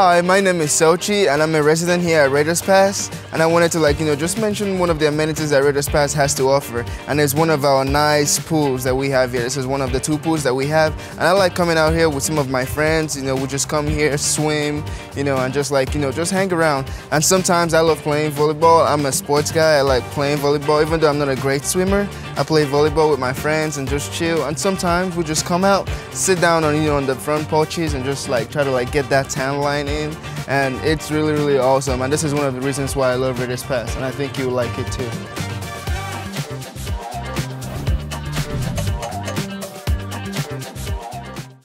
Hi, my name is Sochi and I'm a resident here at Raiders Pass and I wanted to like, you know, just mention one of the amenities that Raiders Pass has to offer and it's one of our nice pools that we have here. This is one of the two pools that we have and I like coming out here with some of my friends, you know, we just come here, swim, you know, and just like, you know, just hang around. And sometimes I love playing volleyball. I'm a sports guy, I like playing volleyball even though I'm not a great swimmer. I play volleyball with my friends and just chill and sometimes we just come out, sit down on, you know, on the front porches and just like try to like get that tan line in and it's really really awesome and this is one of the reasons why I love Raiders Pass and I think you'll like it too.